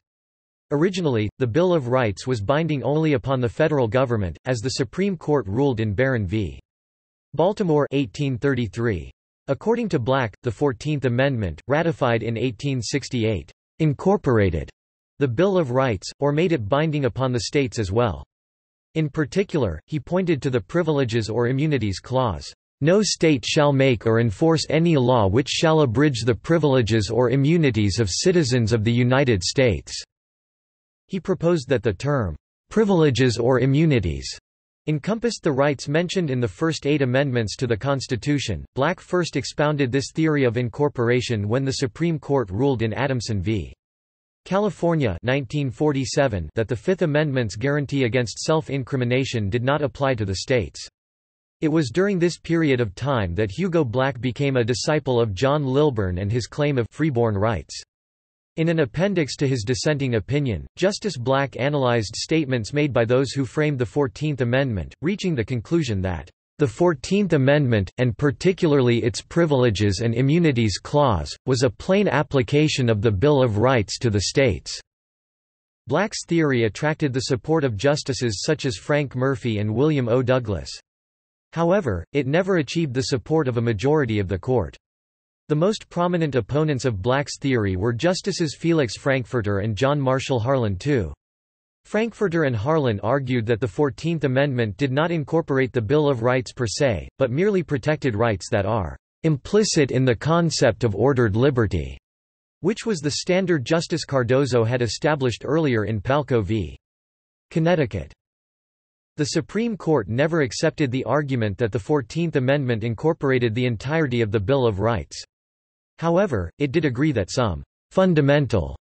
Originally, the Bill of Rights was binding only upon the federal government, as the Supreme Court ruled in Barron v. Baltimore 1833. According to Black, the Fourteenth Amendment, ratified in 1868, incorporated the Bill of Rights, or made it binding upon the states as well. In particular, he pointed to the Privileges or Immunities Clause. No state shall make or enforce any law which shall abridge the privileges or immunities of citizens of the United States." He proposed that the term, "'privileges or immunities' encompassed the rights mentioned in the first eight amendments to the Constitution. Black first expounded this theory of incorporation when the Supreme Court ruled in Adamson v. California 1947 that the Fifth Amendment's guarantee against self-incrimination did not apply to the states. It was during this period of time that Hugo Black became a disciple of John Lilburne and his claim of freeborn rights. In an appendix to his dissenting opinion, Justice Black analyzed statements made by those who framed the Fourteenth Amendment, reaching the conclusion that the Fourteenth Amendment, and particularly its Privileges and Immunities Clause, was a plain application of the Bill of Rights to the states. Black's theory attracted the support of justices such as Frank Murphy and William O. Douglas. However, it never achieved the support of a majority of the court. The most prominent opponents of Black's theory were Justices Felix Frankfurter and John Marshall Harlan II. Frankfurter and Harlan argued that the Fourteenth Amendment did not incorporate the Bill of Rights per se, but merely protected rights that are implicit in the concept of ordered liberty, which was the standard Justice Cardozo had established earlier in Palko v. Connecticut. The Supreme Court never accepted the argument that the Fourteenth Amendment incorporated the entirety of the Bill of Rights. However, it did agree that some fundamental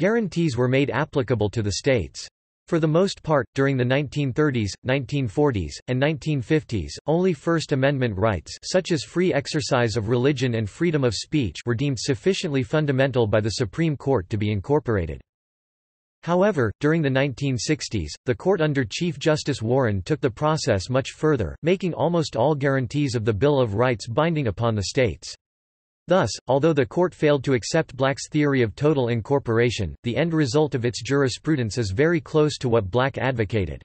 guarantees were made applicable to the states. For the most part, during the 1930s, 1940s, and 1950s, only First Amendment rights such as free exercise of religion and freedom of speech were deemed sufficiently fundamental by the Supreme Court to be incorporated. However, during the 1960s, the court under Chief Justice Warren took the process much further, making almost all guarantees of the Bill of Rights binding upon the states. Thus, although the court failed to accept Black's theory of total incorporation, the end result of its jurisprudence is very close to what Black advocated.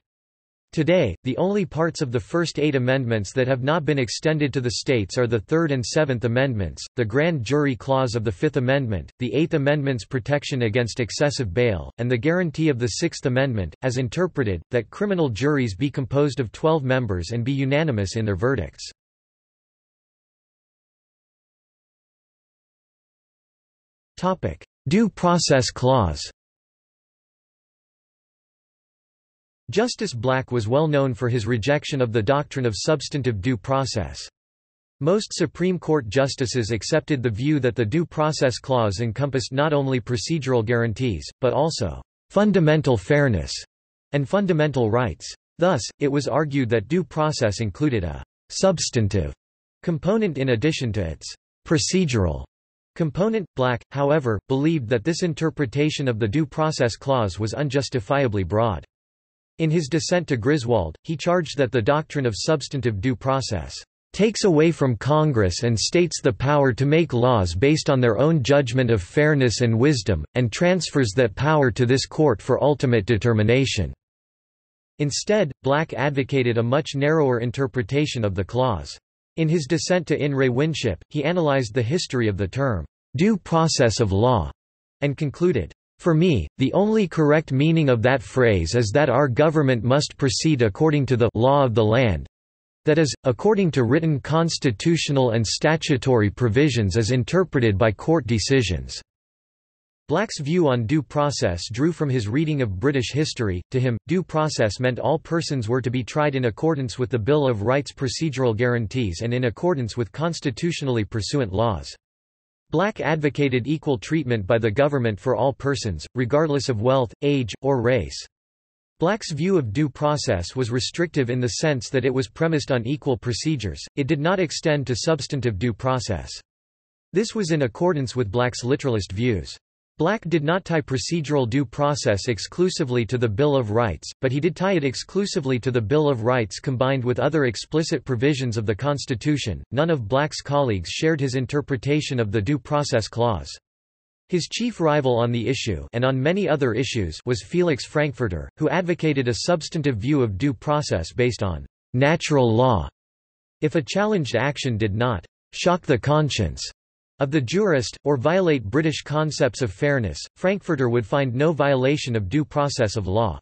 Today, the only parts of the first eight amendments that have not been extended to the states are the Third and Seventh Amendments, the Grand Jury Clause of the Fifth Amendment, the Eighth Amendment's protection against excessive bail, and the guarantee of the Sixth Amendment, as interpreted, that criminal juries be composed of twelve members and be unanimous in their verdicts. Topic: Due Process Clause. Justice Black was well known for his rejection of the doctrine of substantive due process. Most Supreme Court justices accepted the view that the Due Process Clause encompassed not only procedural guarantees, but also fundamental fairness and fundamental rights. Thus, it was argued that due process included a substantive component in addition to its procedural Component Black, however, believed that this interpretation of the Due Process Clause was unjustifiably broad. In his dissent to Griswold, he charged that the doctrine of substantive due process takes away from Congress and states the power to make laws based on their own judgment of fairness and wisdom, and transfers that power to this court for ultimate determination." Instead, Black advocated a much narrower interpretation of the clause. In his dissent to In re Winship, he analyzed the history of the term, due process of law, and concluded, for me, the only correct meaning of that phrase is that our government must proceed according to the law of the land that is, according to written constitutional and statutory provisions as interpreted by court decisions. Black's view on due process drew from his reading of British history. To him, due process meant all persons were to be tried in accordance with the Bill of Rights procedural guarantees and in accordance with constitutionally pursuant laws. Black advocated equal treatment by the government for all persons, regardless of wealth, age, or race. Black's view of due process was restrictive in the sense that it was premised on equal procedures, it did not extend to substantive due process. This was in accordance with Black's literalist views. Black did not tie procedural due process exclusively to the Bill of Rights, but he did tie it exclusively to the Bill of Rights combined with other explicit provisions of the Constitution. None of Black's colleagues shared his interpretation of the Due Process Clause. His chief rival on the issue and on many other issues was Felix Frankfurter, who advocated a substantive view of due process based on natural law. If a challenged action did not shock the conscience of the jurist, or violate British concepts of fairness, Frankfurter would find no violation of due process of law.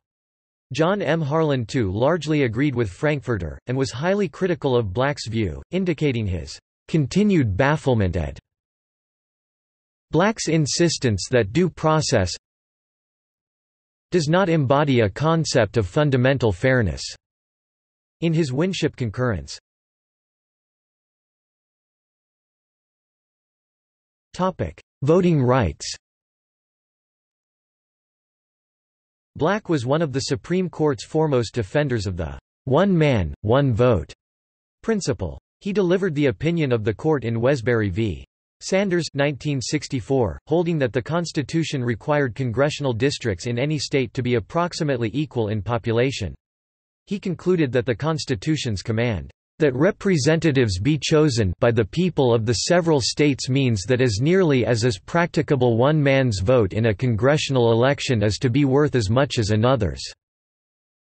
John M. Harlan too largely agreed with Frankfurter, and was highly critical of Black's view, indicating his continued bafflement at Black's insistence that due process does not embody a concept of fundamental fairness. In his Winship concurrence, Topic: Voting rights. Black was one of the Supreme Court's foremost defenders of the one man, one vote principle. He delivered the opinion of the court in Wesberry v. Sanders 1964, holding that the Constitution required congressional districts in any state to be approximately equal in population. He concluded that the Constitution's command that representatives be chosen by the people of the several states means that as nearly as is practicable one man's vote in a congressional election is to be worth as much as another's."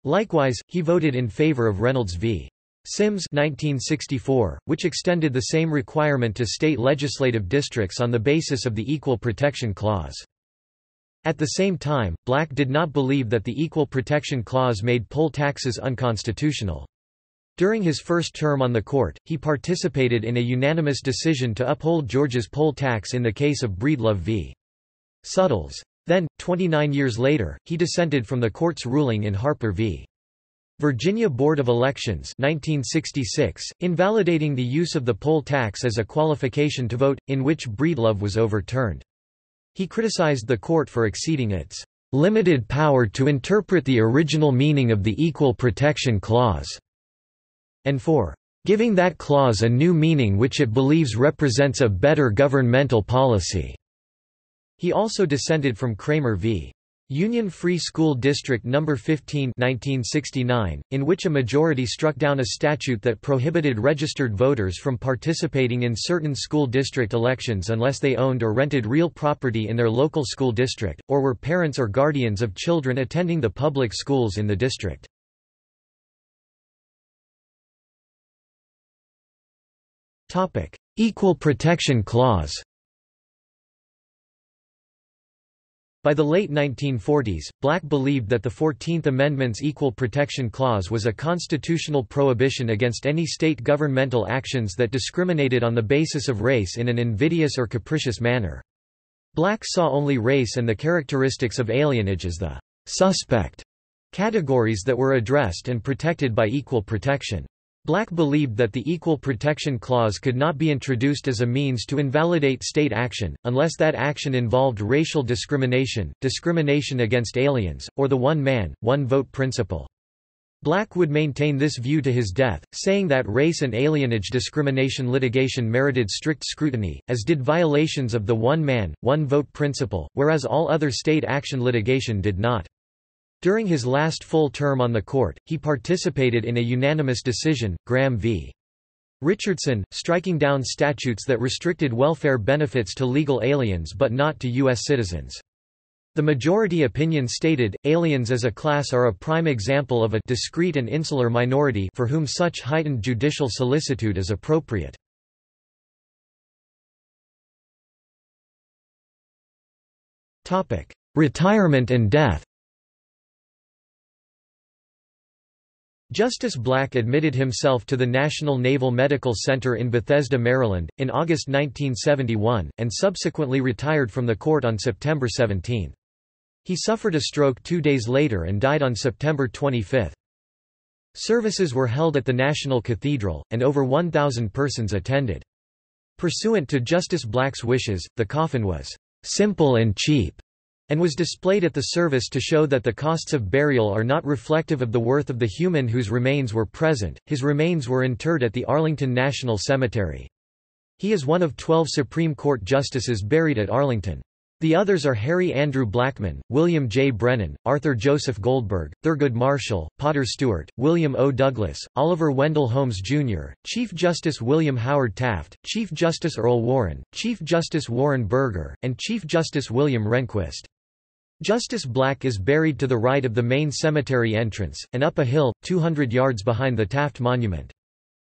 Likewise, he voted in favor of Reynolds v. Sims 1964, which extended the same requirement to state legislative districts on the basis of the Equal Protection Clause. At the same time, Black did not believe that the Equal Protection Clause made poll taxes unconstitutional. During his first term on the court, he participated in a unanimous decision to uphold Georgia's poll tax in the case of Breedlove v. Suttles. Then, 29 years later, he dissented from the court's ruling in Harper v. Virginia Board of Elections 1966, invalidating the use of the poll tax as a qualification to vote, in which Breedlove was overturned. He criticized the court for exceeding its limited power to interpret the original meaning of the Equal Protection Clause and for giving that clause a new meaning which it believes represents a better governmental policy." He also dissented from Kramer v. Union Free School District No. 15 1969, in which a majority struck down a statute that prohibited registered voters from participating in certain school district elections unless they owned or rented real property in their local school district, or were parents or guardians of children attending the public schools in the district. Topic: Equal Protection Clause. By the late 1940s, Black believed that the Fourteenth Amendment's Equal Protection Clause was a constitutional prohibition against any state governmental actions that discriminated on the basis of race in an invidious or capricious manner. Black saw only race and the characteristics of alienage as the suspect categories that were addressed and protected by equal protection. Black believed that the Equal Protection Clause could not be introduced as a means to invalidate state action, unless that action involved racial discrimination, discrimination against aliens, or the one-man, one-vote principle. Black would maintain this view to his death, saying that race and alienage discrimination litigation merited strict scrutiny, as did violations of the one-man, one-vote principle, whereas all other state action litigation did not. During his last full term on the court, he participated in a unanimous decision, Graham v. Richardson, striking down statutes that restricted welfare benefits to legal aliens but not to U.S. citizens. The majority opinion stated, aliens as a class are a prime example of a discrete and insular minority for whom such heightened judicial solicitude is appropriate. Retirement and death Justice Black admitted himself to the National Naval Medical Center in Bethesda, Maryland, in August 1971, and subsequently retired from the court on September 17. He suffered a stroke two days later and died on September 25. Services were held at the National Cathedral, and over 1,000 persons attended. Pursuant to Justice Black's wishes, the coffin was simple and cheap and was displayed at the service to show that the costs of burial are not reflective of the worth of the human whose remains were present. His remains were interred at the Arlington National Cemetery. He is one of 12 Supreme Court justices buried at Arlington. The others are Harry Andrew Blackmun, William J. Brennan, Arthur Joseph Goldberg, Thurgood Marshall, Potter Stewart, William O. Douglas, Oliver Wendell Holmes, Jr., Chief Justice William Howard Taft, Chief Justice Earl Warren, Chief Justice Warren Burger, and Chief Justice William Rehnquist. Justice Black is buried to the right of the main cemetery entrance, and up a hill, 200 yards behind the Taft Monument.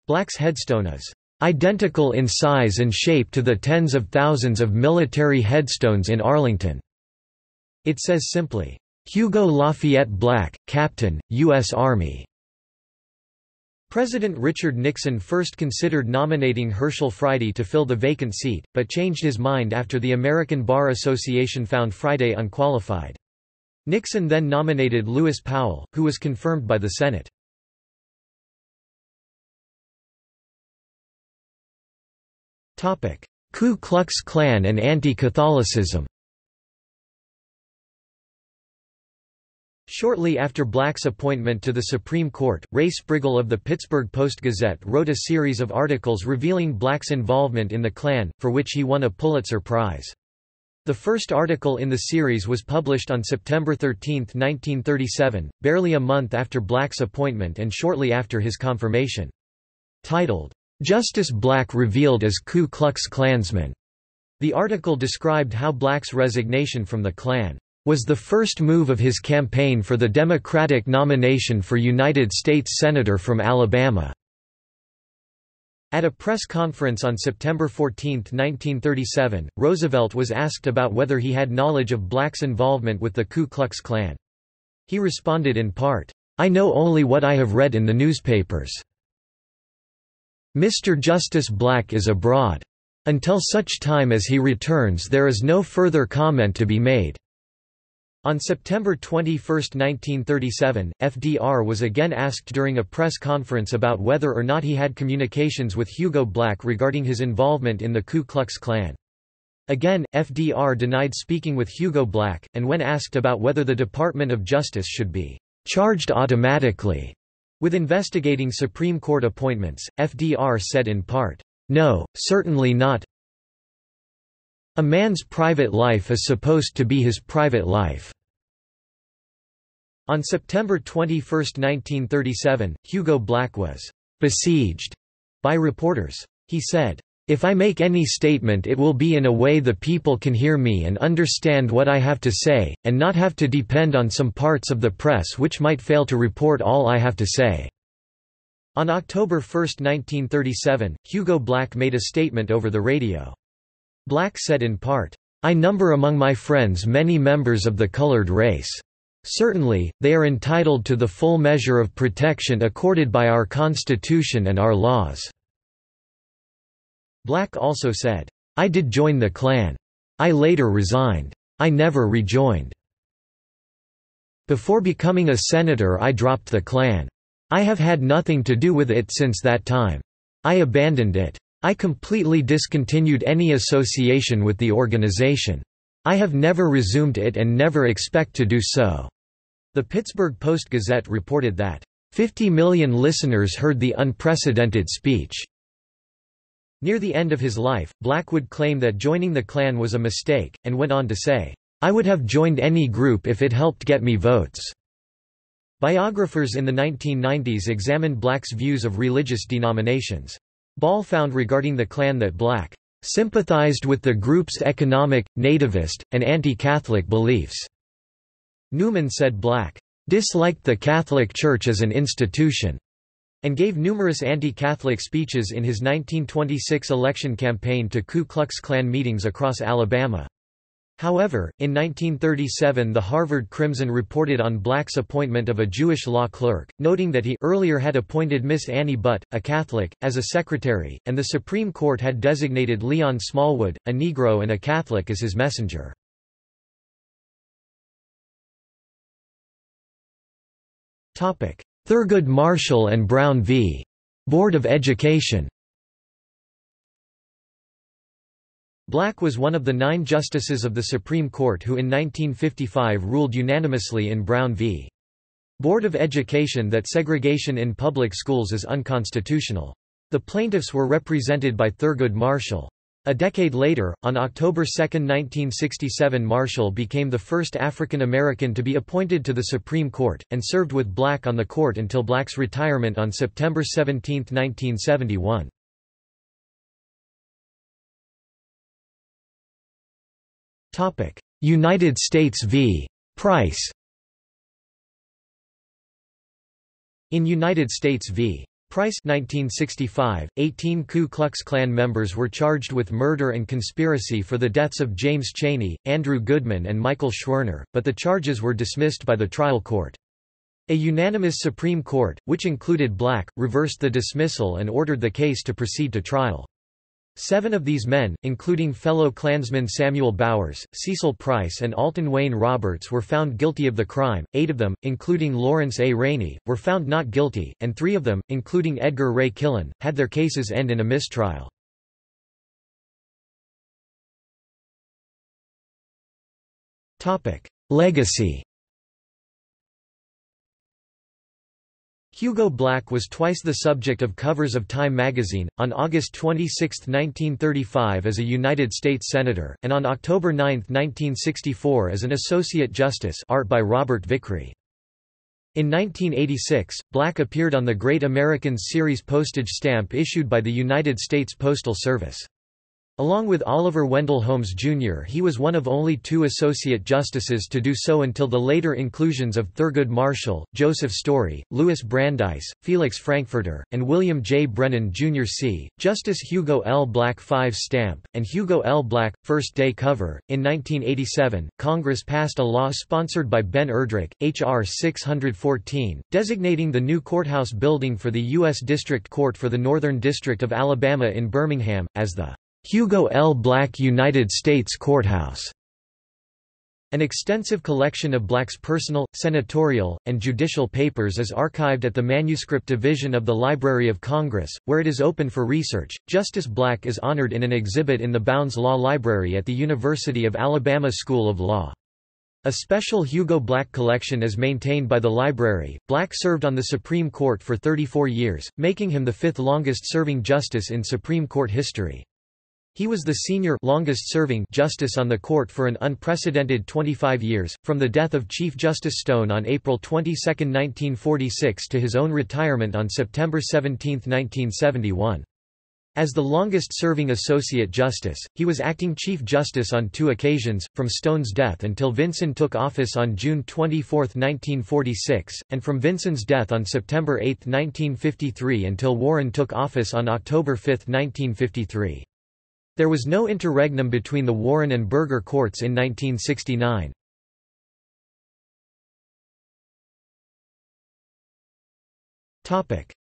Black's headstone is identical in size and shape to the tens of thousands of military headstones in Arlington. It says simply, Hugo Lafayette Black, Captain, U.S. Army. President Richard Nixon first considered nominating Herschel Friday to fill the vacant seat, but changed his mind after the American Bar Association found Friday unqualified. Nixon then nominated Lewis Powell, who was confirmed by the Senate. Ku Klux Klan and anti-Catholicism Shortly after Black's appointment to the Supreme Court, Ray Sprigle of the Pittsburgh Post-Gazette wrote a series of articles revealing Black's involvement in the Klan, for which he won a Pulitzer Prize. The first article in the series was published on September 13, 1937, barely a month after Black's appointment and shortly after his confirmation. Titled, Justice Black revealed as Ku Klux Klansman. The article described how Black's resignation from the Klan was the first move of his campaign for the Democratic nomination for United States Senator from Alabama. At a press conference on September 14, 1937, Roosevelt was asked about whether he had knowledge of Black's involvement with the Ku Klux Klan. He responded in part, I know only what I have read in the newspapers. Mr. Justice Black is abroad. Until such time as he returns there is no further comment to be made." On September 21, 1937, FDR was again asked during a press conference about whether or not he had communications with Hugo Black regarding his involvement in the Ku Klux Klan. Again, FDR denied speaking with Hugo Black, and when asked about whether the Department of Justice should be charged automatically with investigating Supreme Court appointments, FDR said in part, "No, certainly not. A man's private life is supposed to be his private life." On September 21, 1937, Hugo Black was besieged by reporters. He said, if I make any statement it will be in a way the people can hear me and understand what I have to say, and not have to depend on some parts of the press which might fail to report all I have to say." On October 1, 1937, Hugo Black made a statement over the radio. Black said in part, I number among my friends many members of the colored race. Certainly, they are entitled to the full measure of protection accorded by our Constitution and our laws. Black also said, I did join the Klan. I later resigned. I never rejoined. Before becoming a senator I dropped the Klan. I have had nothing to do with it since that time. I abandoned it. I completely discontinued any association with the organization. I have never resumed it and never expect to do so." The Pittsburgh Post-Gazette reported that, 50 million listeners heard the unprecedented speech." Near the end of his life, Blackwood claimed that joining the Klan was a mistake, and went on to say, I would have joined any group if it helped get me votes. Biographers in the 1990s examined Black's views of religious denominations. Ball found regarding the Klan that Black sympathized with the group's economic, nativist, and anti-Catholic beliefs. Newman said Black disliked the Catholic Church as an institution and gave numerous anti-Catholic speeches in his 1926 election campaign to Ku Klux Klan meetings across Alabama. However, in 1937 the Harvard Crimson reported on Black's appointment of a Jewish law clerk, noting that he earlier had appointed Miss Annie Butt, a Catholic, as a secretary, and the Supreme Court had designated Leon Smallwood, a Negro and a Catholic as his messenger. Thurgood Marshall and Brown v. Board of Education Black was one of the nine justices of the Supreme Court who in 1955 ruled unanimously in Brown v. Board of Education that segregation in public schools is unconstitutional. The plaintiffs were represented by Thurgood Marshall. A decade later, on October 2, 1967 Marshall became the first African American to be appointed to the Supreme Court, and served with Black on the court until Black's retirement on September 17, 1971. United States v. Price In United States v. Price 1965, 18 Ku Klux Klan members were charged with murder and conspiracy for the deaths of James Chaney, Andrew Goodman and Michael Schwerner, but the charges were dismissed by the trial court. A unanimous Supreme Court, which included Black, reversed the dismissal and ordered the case to proceed to trial. Seven of these men, including fellow Klansmen Samuel Bowers, Cecil Price and Alton Wayne Roberts were found guilty of the crime, eight of them, including Lawrence A. Rainey, were found not guilty, and three of them, including Edgar Ray Killen, had their cases end in a mistrial. Legacy Hugo Black was twice the subject of covers of Time magazine, on August 26, 1935 as a United States Senator, and on October 9, 1964 as an Associate Justice art by Robert Vickrey. In 1986, Black appeared on the Great Americans series postage stamp issued by the United States Postal Service. Along with Oliver Wendell Holmes Jr. he was one of only two associate justices to do so until the later inclusions of Thurgood Marshall, Joseph Story, Louis Brandeis, Felix Frankfurter, and William J. Brennan Jr. c. Justice Hugo L. Black 5 stamp, and Hugo L. Black, first day cover. In 1987, Congress passed a law sponsored by Ben Erdreich, H.R. 614, designating the new courthouse building for the U.S. District Court for the Northern District of Alabama in Birmingham, as the Hugo L. Black United States Courthouse. An extensive collection of Black's personal, senatorial, and judicial papers is archived at the Manuscript Division of the Library of Congress, where it is open for research. Justice Black is honored in an exhibit in the Bounds Law Library at the University of Alabama School of Law. A special Hugo Black collection is maintained by the library. Black served on the Supreme Court for 34 years, making him the fifth longest serving justice in Supreme Court history. He was the senior longest-serving justice on the court for an unprecedented 25 years, from the death of Chief Justice Stone on April 22, 1946 to his own retirement on September 17, 1971. As the longest-serving Associate Justice, he was acting Chief Justice on two occasions, from Stone's death until Vinson took office on June 24, 1946, and from Vinson's death on September 8, 1953 until Warren took office on October 5, 1953. There was no interregnum between the Warren and Burger courts in 1969.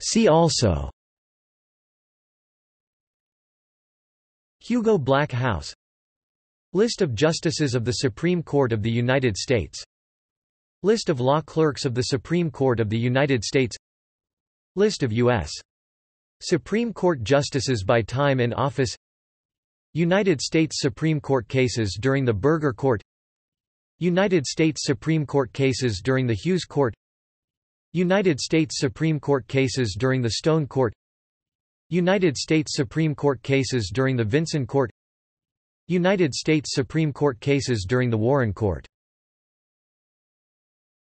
See also Hugo Black House List of Justices of the Supreme Court of the United States List of law clerks of the Supreme Court of the United States List of U.S. Supreme Court Justices by time in office United States Supreme Court cases during the Burger Court United States Supreme Court cases during the Hughes Court United States Supreme Court cases during the Stone Court United States Supreme Court cases during the Vinson Court United States Supreme Court cases during the Warren Court